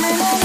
Like